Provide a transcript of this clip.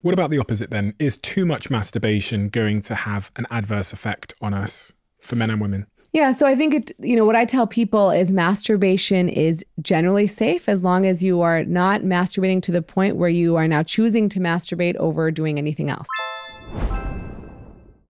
What about the opposite then? Is too much masturbation going to have an adverse effect on us for men and women? Yeah, so I think it, you know, what I tell people is masturbation is generally safe as long as you are not masturbating to the point where you are now choosing to masturbate over doing anything else.